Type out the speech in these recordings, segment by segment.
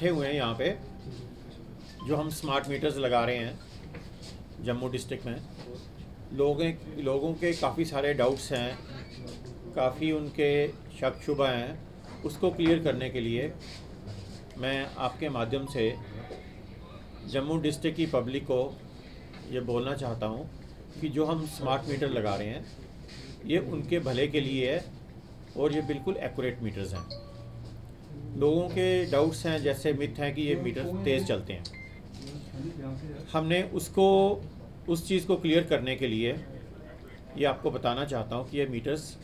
इकट्ठे हुए हैं यहाँ पे, जो हम स्मार्ट मीटर्स लगा रहे हैं, जम्मू डिस्ट्रिक्ट में। लोगों लोगों के काफ़ी सारे डाउट्स हैं, काफ़ी उनके शक शुबा हैं। उसको क्लियर करने के लिए मैं आपके माध्यम से जम्मू डिस्ट्रिक्ट की पब्लिक को ये बोलना चाहता हूँ कि जो हम स्मार्ट मीटर लगा रहे हैं, ये उनके भले के लिए है और ये बिल्कुल एक्यूरेट मीटर्स हैं। लोगों के डाउट्स हैं, जैसे मिथ हैं कि ये मीटर तेज़ चलते हैं। हमने उसको, उस चीज़ को क्लियर करने के लिए ये आपको बताना चाहता हूँ कि ये मीटर्स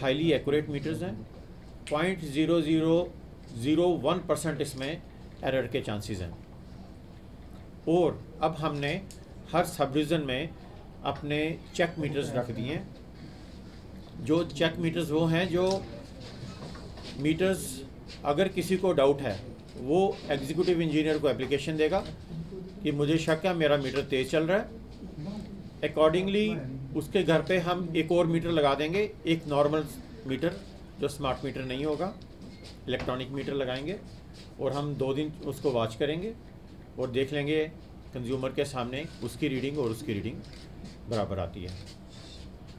हाईली एक्यूरेट मीटर्स हैं। Point zero zero zero one percent इसमें एरर के चांसेस हैं। और अब हमने हर सब डिवीज़न में अपने चेक मीटर्स रख दिए हैं। जो चेक मीटर्स वो हैं, जो मीटर्स अगर किसी को डाउट है, वो एग्जीक्यूटिव इंजीनियर को एप्लीकेशन देगा कि मुझे शक है, मेरा मीटर तेज़ चल रहा है। अकॉर्डिंगली उसके घर पे हम एक और मीटर लगा देंगे, एक नॉर्मल मीटर, जो स्मार्ट मीटर नहीं होगा इलेक्ट्रॉनिक मीटर लगाएँगे और हम दो दिन उसको वॉच करेंगे और देख लेंगे कंज्यूमर के सामने उसकी रीडिंग और उसकी रीडिंग बराबर आती है।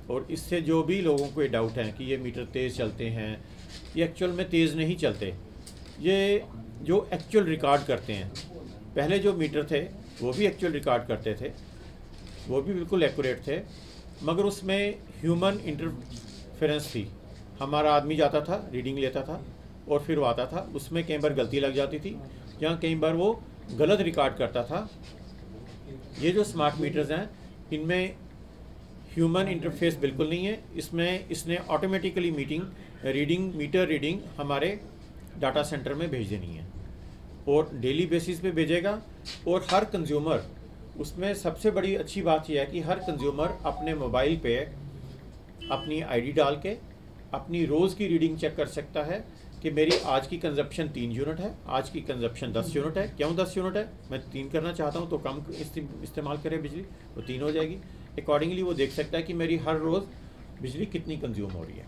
और इससे जो भी लोगों को डाउट है कि ये मीटर तेज़ चलते हैं, ये एक्चुअल में तेज़ नहीं चलते। ये जो एक्चुअल रिकॉर्ड करते हैं, पहले जो मीटर थे, वो भी एक्चुअल रिकॉर्ड करते थे, वो भी बिल्कुल एक्यूरेट थे, मगर उसमें ह्यूमन इंटरफेरेंस थी। हमारा आदमी जाता था रीडिंग लेता था और फिर वो आता था, उसमें कई बार गलती लग जाती थी, या कई बार वो गलत रिकॉर्ड करता था। ये जो स्मार्ट मीटर्स हैं, इनमें ह्यूमन इंटरफेस बिल्कुल नहीं है। इसमें, इसने automatically meeting reading meter reading हमारे डाटा सेंटर में भेज देनी है। और डेली बेसिस पे भेजेगा। और हर कंज्यूमर उसमें सबसे बड़ी अच्छी बात यह है कि हर कंज्यूमर अपने मोबाइल पे अपनी आईडी डाल के अपनी रोज़ की रीडिंग चेक कर सकता है कि मेरी आज की कंजप्शन तीन यूनिट है, आज की कंजप्शन दस यूनिट है। क्यों दस यूनिट है? मैं तीन करना चाहता हूँ तो कम इस्तेमाल करें बिजली, वो तीन हो जाएगी। अकॉर्डिंगली वो देख सकता है कि मेरी हर रोज़ बिजली कितनी कंज्यूम हो रही है।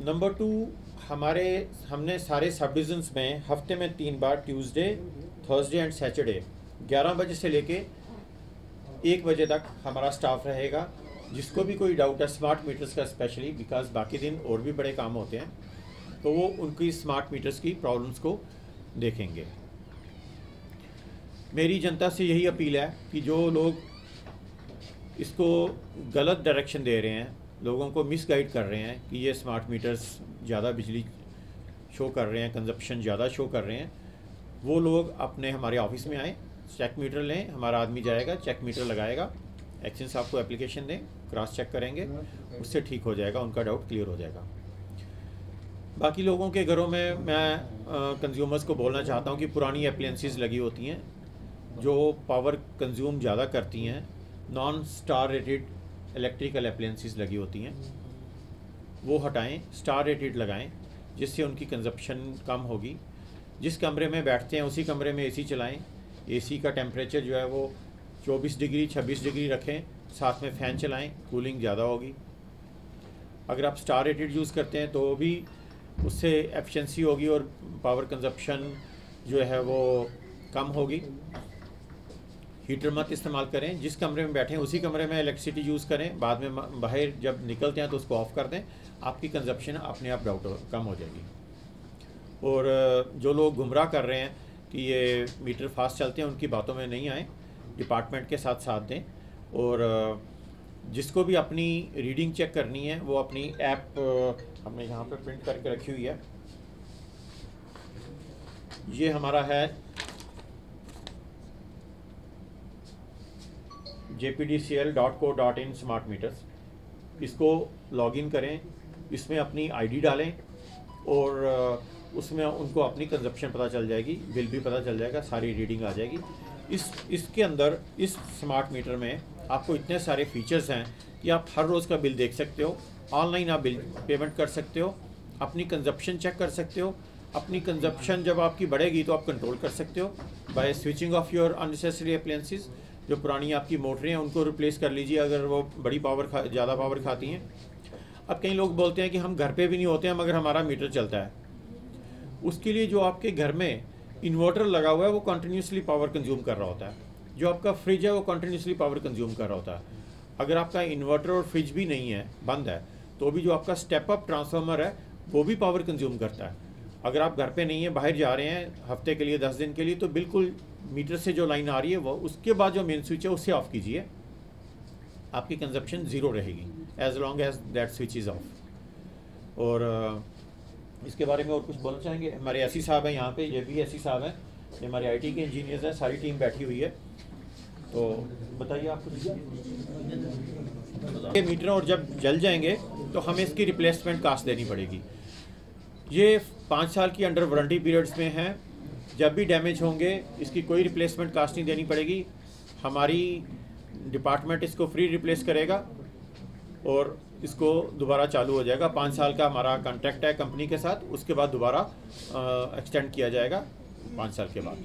नंबर टू हमारे, हमने सारे सब डिविजन्स में हफ़्ते में तीन बार ट्यूसडे थर्सडे एंड सैटरडे 11 बजे से लेके एक बजे तक हमारा स्टाफ रहेगा। जिसको भी कोई डाउट है स्मार्ट मीटर्स का स्पेशली बिकॉज़ बाकी दिन और भी बड़े काम होते हैं तो वो उनकी स्मार्ट मीटर्स की प्रॉब्लम्स को देखेंगे। मेरी जनता से यही अपील है कि जो लोग इसको गलत डायरेक्शन दे रहे हैं, लोगों को मिस गाइड कर रहे हैं कि ये स्मार्ट मीटर्स ज़्यादा बिजली शो कर रहे हैं कंजप्शन ज़्यादा शो कर रहे हैं, वो लोग अपने हमारे ऑफ़िस में आएँ चेक मीटर लें, हमारा आदमी जाएगा चेक मीटर लगाएगा एक्शन साहब को एप्लीकेशन दें क्रॉस चेक करेंगे, उससे ठीक हो जाएगा, उनका डाउट क्लियर हो जाएगा। बाकी लोगों के घरों में मैं कंज्यूमर्स को बोलना चाहता हूँ कि पुरानी अप्लाइंसिस लगी होती हैं जो पावर कंज्यूम ज़्यादा करती हैं non star rated electrical appliances लगी होती हैं, वो हटाएँ स्टार रेटेड लगाएँ, जिससे उनकी कंजप्शन कम होगी। जिस कमरे में बैठते हैं, उसी कमरे में एसी चलाएँ। एसी का टेम्परेचर जो है वो 24 डिग्री 26 डिग्री रखें, साथ में फ़ैन चलाएँ कूलिंग ज़्यादा होगी। अगर आप स्टार रेटेड यूज़ करते हैं तो भी उससे एफिशिएंसी होगी और पावर कंजप्शन जो है वो कम होगी। हीटर मत इस्तेमाल करें, जिस कमरे में बैठे, उसी कमरे में इलेक्ट्रिसिटी यूज़ करें, बाद में बाहर जब निकलते हैं तो उसको ऑफ़ कर दें, आपकी कंजप्शन अपने आप डाउट कम हो जाएगी। और जो लोग गुमराह कर रहे हैं कि ये मीटर फास्ट चलते हैं, उनकी बातों में नहीं आए डिपार्टमेंट के साथ साथ दें। और जिसको भी अपनी रीडिंग चेक करनी है, वो अपनी ऐप हमने यहाँ पर प्रिंट करके रखी हुई है। ये हमारा है जे स्मार्ट मीटर्स इसको लॉगिन करें, इसमें अपनी आईडी डालें और उसमें उनको अपनी कंजप्शन पता चल जाएगी बिल भी पता चल जाएगा, सारी रीडिंग आ जाएगी। इस, इसके अंदर, इस स्मार्ट मीटर में आपको इतने सारे फीचर्स हैं कि आप हर रोज़ का बिल देख सकते हो ऑनलाइन आप बिल पेमेंट कर सकते हो, अपनी कंजप्शन चेक कर सकते हो, अपनी कंजप्शन जब आपकी बढ़ेगी तो आप कंट्रोल कर सकते हो by switching off your unnecessary appliances जो पुरानी आपकी मोटरें हैं, उनको रिप्लेस कर लीजिए अगर वो बड़ी पावर खा, ज़्यादा पावर खाती हैं। अब कई लोग बोलते हैं कि हम घर पे भी नहीं होते हैं, मगर हमारा मीटर चलता है। उसके लिए जो आपके घर में इन्वर्टर लगा हुआ है, वो कंटिन्यूसली पावर कंज्यूम कर रहा होता है। जो आपका फ्रिज है, वो कंटिन्यूसली पावर कंज्यूम कर रहा होता है। अगर आपका इन्वर्टर और फ्रिज भी नहीं है, बंद है तो भी जो आपका स्टेप अप ट्रांसफार्मर है, वो भी पावर कंज्यूम करता है। अगर आप घर पे नहीं हैं, बाहर जा रहे हैं, हफ़्ते के लिए, दस दिन के लिए तो बिल्कुल मीटर से जो लाइन आ रही है वो, उसके बाद जो मेन स्विच है, उसे ऑफ़ कीजिए। आपकी कंजप्शन ज़ीरो रहेगी। As long as that switch is off और इसके बारे में और कुछ बोलना चाहेंगे? हमारे एसी साहब हैं यहाँ पे, ये भी एसी साहब हैं। ये हमारे आईटी के इंजीनियर्स हैं, सारी टीम बैठी हुई है। तो बताइए आप कुछ। मीटर और जब जल जाएँगे तो हमें इसकी रिप्लेसमेंट कास्ट देनी पड़ेगी। ये पाँच साल की अंडर वारंटी पीरियड्स में हैं। जब भी डैमेज होंगे इसकी कोई रिप्लेसमेंट कास्ट नहीं देनी पड़ेगी। हमारी डिपार्टमेंट इसको फ्री रिप्लेस करेगा और इसको दोबारा चालू हो जाएगा। पाँच साल का हमारा कॉन्ट्रैक्ट है कंपनी के साथ उसके बाद दोबारा एक्सटेंड किया जाएगा पाँच साल के बाद।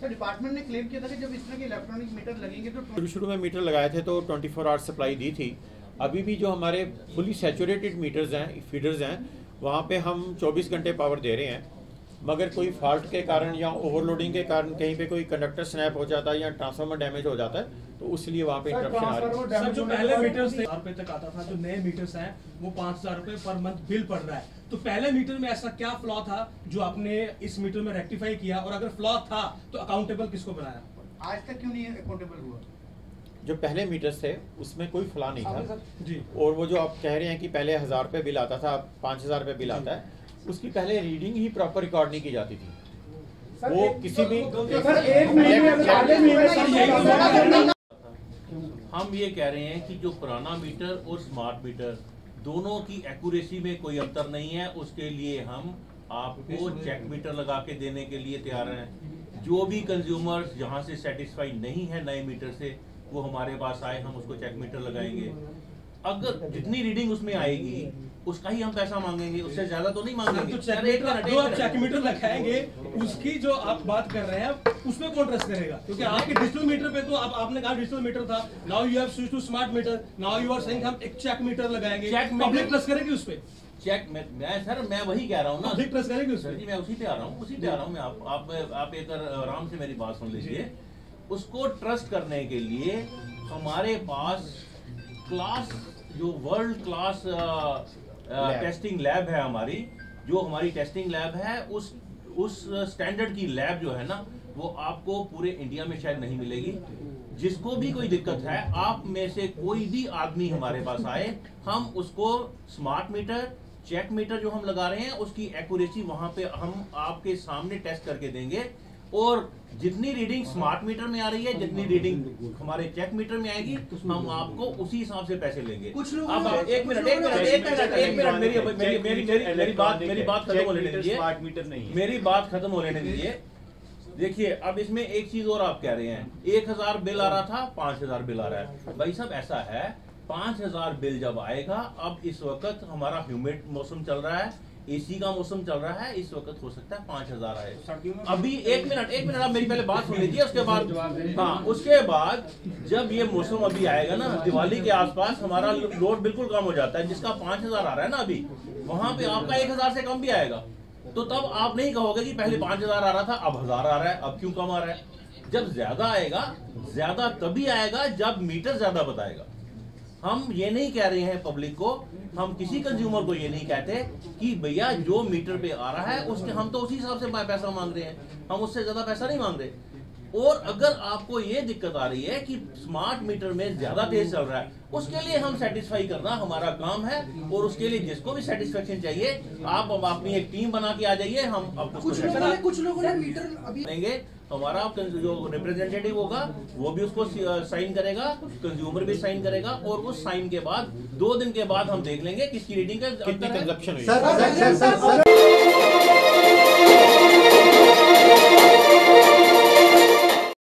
सर डिपार्टमेंट ने क्लेम किया था कि जब इस तरह के इलेक्ट्रॉनिक मीटर लगेंगे तो शुरू शुरू में मीटर लगाए थे तो 24 फोर आवर्स सप्लाई दी थी। अभी भी जो हमारे फुली सैचुरेटेड मीटर्स हैं फीडर्स हैं वहाँ पे हम 24 घंटे पावर दे रहे हैं। मगर कोई फॉल्ट के कारण या ओवरलोडिंग के कारण कहीं पे कोई कंडक्टर स्नैप हो जाता है या ट्रांसफार्मर डैमेज हो जाता है तो उसलिए वहाँ पे इंटरप्शन आ रही है। सर जो पहले मीटर्स थे रुपए तक आता था जो नए मीटर्स हैं वो पाँच हज़ार रुपए पर मंथ बिल पड़ रहा है। तो पहले मीटर में ऐसा क्या फ्लॉ था जो आपने इस मीटर में रेक्टिफाई किया? और अगर फ्लॉ था तो अकाउंटेबल किसको बनाया? आज तक क्यों नहीं अकाउंटेबल हुआ? जो पहले मीटर्स थे उसमें कोई फला नहीं था। जी। और वो जो आप कह रहे हैं कि पहले हज़ार रुपये बिल आता था अब पाँच हज़ार रुपये बिल आता है उसकी पहले रीडिंग ही प्रॉपर रिकॉर्ड नहीं की जाती थी। वो किसी भी पहले महीने हम ये कह रहे हैं कि जो पुराना मीटर और स्मार्ट मीटर दोनों की एक्यूरेसी में कोई अंतर नहीं है। उसके लिए हम आपको चेक मीटर लगा के देने के लिए तैयार हैं। जो भी कंज्यूमर्स यहाँ से सेटिस्फाई नहीं है नए मीटर से वो हमारे पास आए हम उसको चेक मीटर लगाएँगे। अगर जितनी रीडिंग उसमें आएगी उसका ही हम पैसा मांगेंगे उससे ज़्यादा तो नहीं मांगेंगे। तो चेक मीटर जो आप मिनट। चेक मीटर लगाएँगे उसकी जो आप बात कर रहे हैं उसमें कौन ट्रस्ट करेगा? क्योंकि आपके डिजिटल मीटर पे तो आप आपने कहा डिजिटल मीटर था now you have switch to smart meter now you are saying हम एक चेक मीटर लगाएँगे। पब्लिक ट्रस्ट करेगी उस पे? चेक मैं मैं सर मैं वही कह रहा हूँ ना। पब्लिक ट्रस्ट करेगी उस सर जी मैं उसी पे आ रहा हूँ उसी पे आ रहा हूँ मैं। आप आप आप एक आराम से मेरी बात सुन लीजिए। उसको ट्रस्ट करने के लिए हमारे पास क्लास जो वर्ल्ड क्लास टेस्टिंग लैब है हमारी जो हमारी टेस्टिंग लैब है उस उस स्टैंडर्ड की लैब जो है ना वो आपको पूरे इंडिया में शायद नहीं मिलेगी। जिसको भी कोई दिक्कत है आप में से कोई भी आदमी हमारे पास आए हम उसको स्मार्ट मीटर चेक मीटर जो हम लगा रहे हैं उसकी एक्यूरेसी वहाँ पे हम आपके सामने टेस्ट करके देंगे। और जितनी रीडिंग स्मार्ट मीटर में आ रही है जितनी रीडिंग हमारे चेक मीटर में आएगी हम आपको उसी हिसाब से पैसे लेंगे। कुछ लोगों अब एक मिनट एक मिनट एक मिनट एक मिनट मेरी मेरी मेरी मेरी मेरी बात मेरी बात खत्म होने दीजिए। स्मार्ट मीटर नहीं मेरी बात खत्म होने दीजिए। देखिए अब इसमें एक चीज़ और आप कह रहे हैं। एक हज़ार बिल आ रहा था पाँच हज़ार बिल आ रहा है। भाई साहब ऐसा है पाँच हज़ार बिल जब आएगा अब इस वक्त हमारा ह्यूमिड मौसम चल रहा है एसी का मौसम चल रहा है इस वक्त हो सकता है पाँच हज़ार आए। अभी एक मिनट एक मिनट आप मेरी पहले बात सुन लीजिए उसके बाद हाँ उसके बाद जब ये मौसम अभी आएगा ना दिवाली के आसपास हमारा लोड बिल्कुल कम हो जाता है जिसका पाँच हज़ार आ रहा है ना अभी वहाँ पे आपका एक हज़ार से कम भी आएगा। तो तब आप नहीं कहोगे कि पहले पाँच हज़ार आ रहा था अब हज़ार आ रहा है अब क्यों कम आ रहा है? जब ज़्यादा आएगा ज़्यादा तभी आएगा जब मीटर ज़्यादा बताएगा। हम ये नहीं कह रहे हैं पब्लिक को हम किसी कंज्यूमर को ये नहीं कहते कि भैया जो मीटर पे आ रहा है उसके हम तो उसी हिसाब से पैसा मांग रहे हैं। हम उससे ज़्यादा पैसा नहीं मांग रहे। और अगर आपको ये दिक्कत आ रही है कि स्मार्ट मीटर में ज़्यादा तेज चल रहा है उसके लिए हम सेटिस्फाई करना हमारा काम है और उसके लिए जिसको भी सेटिस्फेक्शन चाहिए आप अपनी एक टीम बना के आ जाइए हम कुछ लोगों ने मीटर अभी देंगे। हमारा जो रिप्रेजेंटेटिव होगा वो भी उसको साइन करेगा कंज्यूमर भी साइन करेगा और उस साइन के बाद दो दिन के बाद हम देख लेंगे किसकी रीडिंग का कितनी है। कंजप्शन हुई।